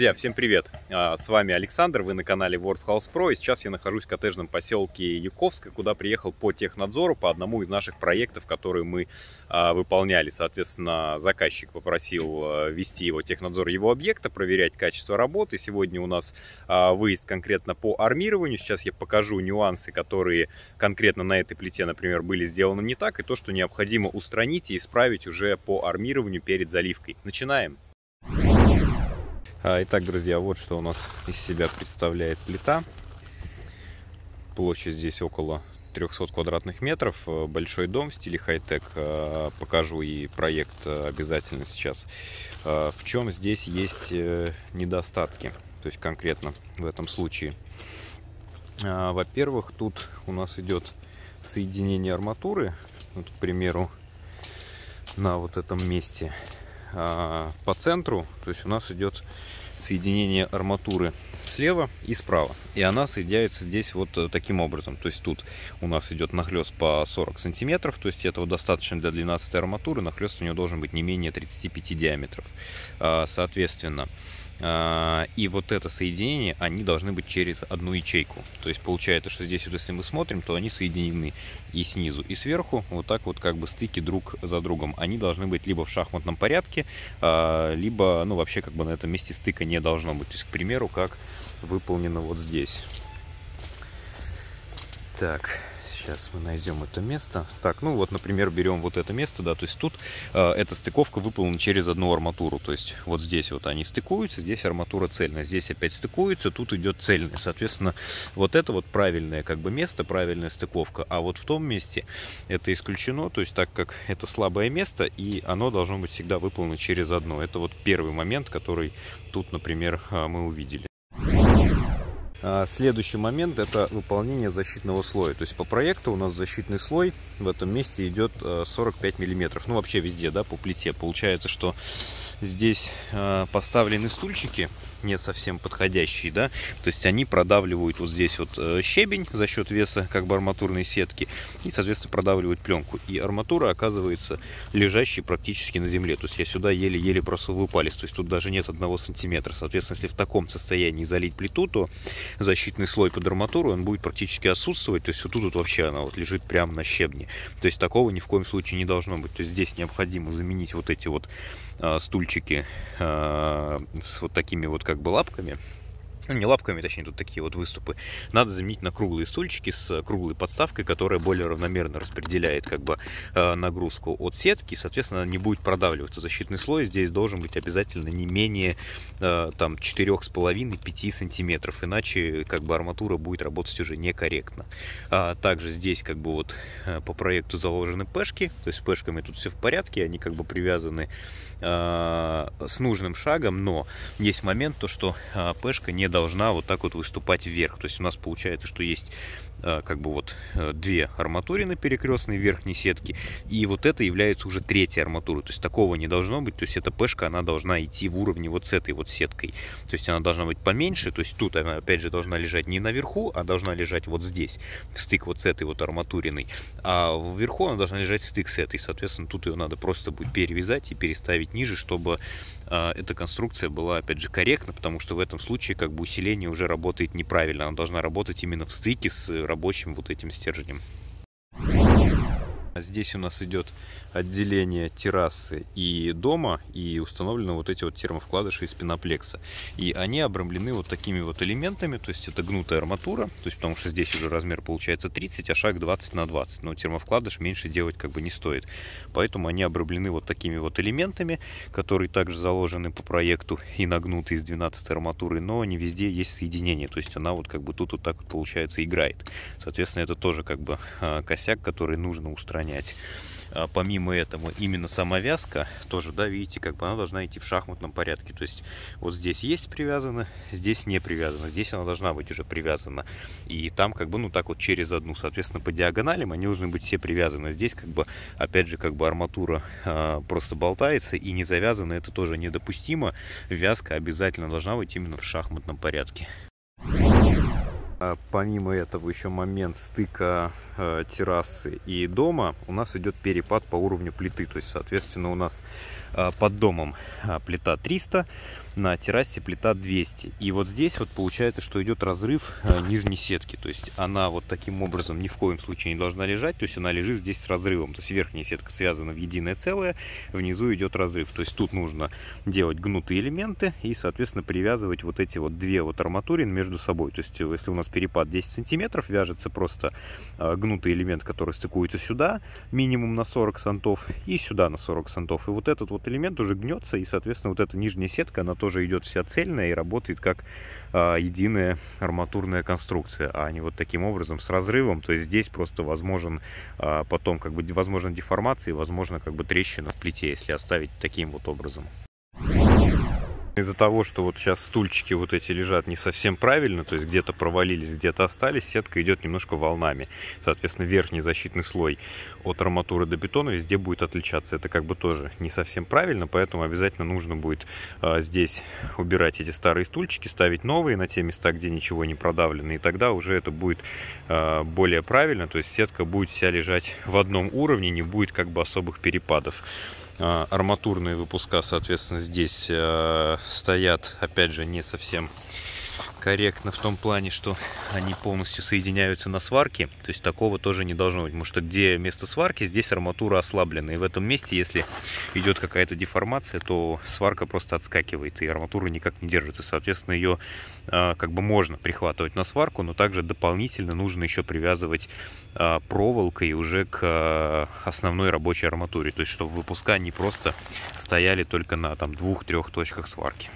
Друзья, всем привет! А, с вами Александр, вы на канале World House Pro, и сейчас я нахожусь в коттеджном поселке Юковска, куда приехал по технадзору по одному из наших проектов, которые мы а, выполняли. Соответственно, заказчик попросил а, вести его технадзор его объекта, проверять качество работы. Сегодня у нас выезд конкретно по армированию. Сейчас я покажу нюансы, которые конкретно на этой плите, например, были сделаны не так, и то, что необходимо устранить и исправить уже по армированию перед заливкой. Начинаем! Итак, друзья, вот что у нас из себя представляет плита. Площадь здесь около 300 квадратных метров. Э, большой дом в стиле хай-тек. Э, покажу и проект э, обязательно сейчас. В чем здесь есть недостатки? То есть конкретно в этом случае. Во-первых, тут у нас идет соединение арматуры. Вот, к примеру, на вот этом месте а, по центру, то есть у нас идет соединение арматуры слева и справа. И она соединяется здесь вот э, таким образом. То есть тут у нас идет нахлест по 40 сантиметров, то есть этого достаточно для 12 арматуры. Нахлест у нее должен быть не менее 35 диаметров. А, соответственно, и вот это соединение, они должны быть через одну ячейку. То есть получается, что здесь вот если мы смотрим, то они соединены и снизу, и сверху, вот так вот как бы стыки друг за другом. Они должны быть либо в шахматном порядке, а, либо, ну, вообще как бы на этом месте стыка не должно быть. То есть, к примеру, как выполнено вот здесь. Так, Сейчас мы найдем это место. Так, ну вот, например, берем вот это место, да, то есть тут э, эта стыковка выполнена через одну арматуру. То есть вот здесь вот они стыкуются, здесь арматура цельная. Здесь опять стыкуются, тут идет цельная. Соответственно, вот это вот правильное как бы место, правильная стыковка. А вот в том месте это исключено, то есть так как это слабое место, и оно должно быть всегда выполнено через одно. Это вот первый момент, который тут, например, э, мы увидели. А, следующий момент это выполнение защитного слоя. То есть по проекту у нас защитный слой в этом месте идет 45 а, миллиметров. Ну вообще везде, да, по плите. Получается, что здесь а, поставлены стульчики не совсем подходящие, да, то есть они продавливают вот здесь вот э, щебень за счет веса, как бы арматурной сетки, и, соответственно, продавливают пленку. И арматура оказывается лежащей практически на земле, то есть я сюда еле-еле просовываю палец, то есть тут даже нет одного сантиметра. Соответственно, если в таком состоянии залить плиту, то защитный слой под арматуру, он будет практически отсутствовать, то есть вот тут вот вообще она вот лежит прямо на щебне. То есть такого ни в коем случае не должно быть. То есть здесь необходимо заменить вот эти вот а, стульчики а, с вот такими вот как бы лапками ну, не лапками, точнее, тут такие вот выступы, надо заменить на круглые стульчики с круглой подставкой, которая более равномерно распределяет как бы э, нагрузку от сетки, соответственно, не будет продавливаться. Защитный слой, здесь должен быть обязательно не менее э, там 4,5-5 сантиметров, иначе как бы арматура будет работать уже некорректно. А также здесь как бы вот э, по проекту заложены пешки, то есть с пешками тут все в порядке, они как бы привязаны с нужным шагом, но есть момент то, что пешка не должна должна вот так вот выступать вверх. То есть у нас получается, что есть э, как бы вот э, две арматурины перекрестные верхней сетки, и вот это является уже третьей арматурой. То есть такого не должно быть, то есть эта пешка, она должна идти в уровне вот с этой вот сеткой. То есть она должна быть поменьше, то есть тут она опять же должна лежать не наверху, а должна лежать вот здесь, стык вот с этой вот арматуриной, а вверху она должна лежать стык с этой. Соответственно, тут ее надо просто будет перевязать и переставить ниже, чтобы э, эта конструкция была опять же корректна, потому что в этом случае как бы усиление уже работает неправильно. Она должна работать именно в стыке с рабочим вот этим стержнем. Здесь у нас идет отделение террасы и дома, и установлены вот эти вот термовкладыши из пеноплекса. И они обрамлены вот такими вот элементами, то есть это гнутая арматура, то есть потому что здесь уже размер получается 30, а шаг 20 на 20, но термовкладыш меньше делать как бы не стоит. Поэтому они обрамлены вот такими вот элементами, которые также заложены по проекту и нагнуты из 12 арматуры, но не везде есть соединение, то есть она вот как бы тут вот так вот получается играет. Соответственно, это тоже как бы а, косяк, который нужно устранять. А, помимо этого, именно сама вязка тоже, да, видите, как бы она должна идти в шахматном порядке. То есть вот здесь есть привязано, здесь не привязано. Здесь она должна быть уже привязана. И там как бы, ну так вот через одну. Соответственно, по диагоналям они должны быть все привязаны. Здесь как бы, опять же, как бы арматура э, просто болтается и не завязана. Это тоже недопустимо. Вязка обязательно должна быть именно в шахматном порядке. Помимо этого еще момент стыка э, террасы и дома у нас идет перепад по уровню плиты. То есть, соответственно, у нас э, под домом плита 300, на террасе плита 200. И вот здесь вот получается, что идет разрыв э, нижней сетки. То есть она вот таким образом ни в коем случае не должна лежать. То есть она лежит здесь с разрывом. То есть верхняя сетка связана в единое целое, внизу идет разрыв. То есть тут нужно делать гнутые элементы и, соответственно, привязывать вот эти вот две вот арматурины между собой. То есть если у нас перепад 10 сантиметров, вяжется просто э, гнутый элемент, который стыкуется сюда, минимум на 40 сантов, и сюда на 40 сантов. И вот этот вот элемент уже гнется, и, соответственно, вот эта нижняя сетка, она тоже тоже идет вся цельная и работает как а, единая арматурная конструкция, а не вот таким образом с разрывом. То есть здесь просто возможен а, потом как бы возможна деформация и возможно как бы трещина в плите, если оставить таким вот образом. Из-за того, что вот сейчас стульчики вот эти лежат не совсем правильно, то есть где-то провалились, где-то остались, сетка идет немножко волнами. Соответственно, верхний защитный слой от арматуры до бетона везде будет отличаться. Это как бы тоже не совсем правильно, поэтому обязательно нужно будет а, здесь убирать эти старые стульчики, ставить новые на те места, где ничего не продавлено, и тогда уже это будет а, более правильно, то есть сетка будет вся лежать в одном уровне, не будет как бы особых перепадов. А, арматурные выпуска, соответственно, здесь э, стоят, опять же, не совсем корректно в том плане, что они полностью соединяются на сварке. То есть такого тоже не должно быть. Потому что где место сварки, здесь арматура ослаблена. И в этом месте, если идет какая-то деформация, то сварка просто отскакивает. И арматура никак не держит. И, соответственно, ее а, как бы можно прихватывать на сварку, но также дополнительно нужно еще привязывать а, проволокой уже к а, основной рабочей арматуре. То есть, чтобы выпуска не просто стояли только на там двух-трех точках сварки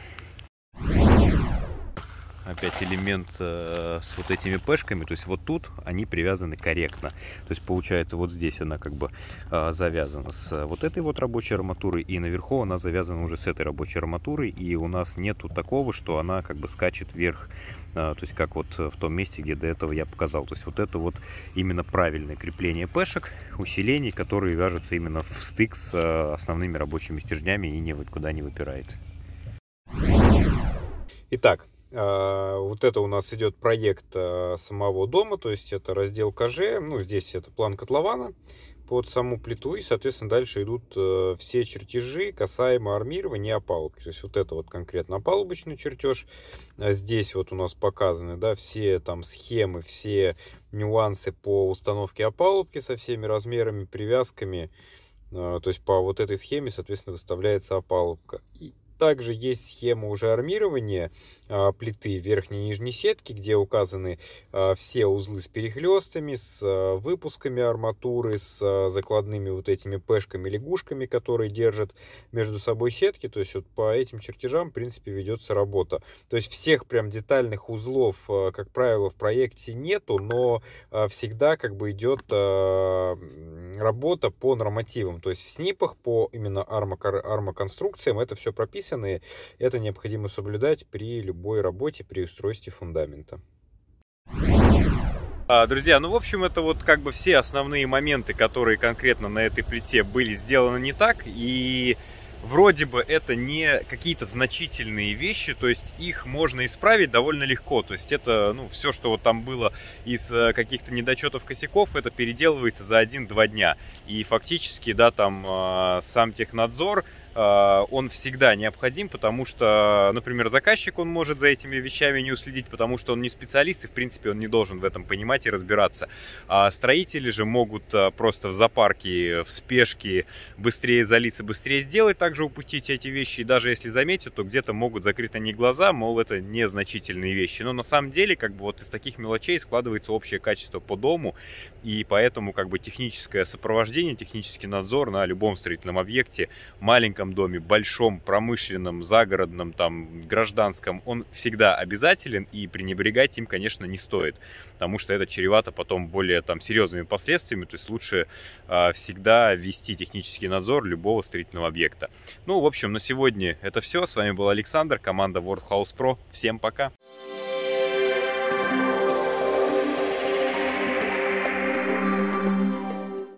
опять элемент э, с вот этими пешками, то есть вот тут они привязаны корректно. То есть получается вот здесь она как бы э, завязана с вот этой вот рабочей арматурой, и наверху она завязана уже с этой рабочей арматурой, и у нас нету такого, что она как бы скачет вверх, э, то есть как вот в том месте, где до этого я показал. То есть вот это вот именно правильное крепление пешек, усилений, которые вяжутся именно в стык с э, основными рабочими стержнями и никуда не выпирает. Итак, вот это у нас идет проект а, самого дома, то есть это раздел КЖ, ну здесь это план котлована под саму плиту, и, соответственно, дальше идут э, все чертежи касаемо армирования опалубки. То есть вот это вот конкретно опалубочный чертеж. А здесь вот у нас показаны, да, все там схемы, все нюансы по установке опалубки со всеми размерами, привязками. То есть по вот этой схеме, соответственно, выставляется опалубка. Также есть схема уже армирования а, плиты верхней и нижней сетки, где указаны а, все узлы с перехлестами, с а, выпусками арматуры, с закладными вот этими пешками, лягушками, которые держат между собой сетки. То есть вот по этим чертежам, в принципе, ведется работа. То есть всех прям детальных узлов, как правило, в проекте нету, но всегда как бы идет работа по нормативам. То есть в снипах по именно армоконструкциям это все прописано прописаны. Это необходимо соблюдать при любой работе, при устройстве фундамента. А, друзья, ну в общем это вот как бы все основные моменты, которые конкретно на этой плите были сделаны не так. И вроде бы это не какие-то значительные вещи, то есть их можно исправить довольно легко. То есть это, ну, все, что вот там было из э, каких-то недочетов косяков, это переделывается за 1-2 дня. И фактически, да, там э, сам технадзор он всегда необходим, потому что, например, заказчик, он может за этими вещами не уследить, потому что он не специалист, и, в принципе, он не должен в этом понимать и разбираться. А строители же могут э, просто в запарке, в спешке быстрее залиться, быстрее сделать, также упустить эти вещи, и даже если заметят, то где-то могут закрыть они глаза, мол, это незначительные вещи. Но на самом деле, как бы вот из таких мелочей складывается общее качество по дому, и поэтому, как бы, техническое сопровождение, технический надзор на любом строительном объекте, маленьком маленьком доме, большом, промышленном, загородном, там, гражданском, он всегда обязателен, и пренебрегать им, конечно, не стоит, потому что это чревато потом более там серьезными последствиями, то есть лучше э, всегда вести технический надзор любого строительного объекта. Ну, в общем, на сегодня это все. С вами был Александр, команда World House Pro. Всем пока! Пока.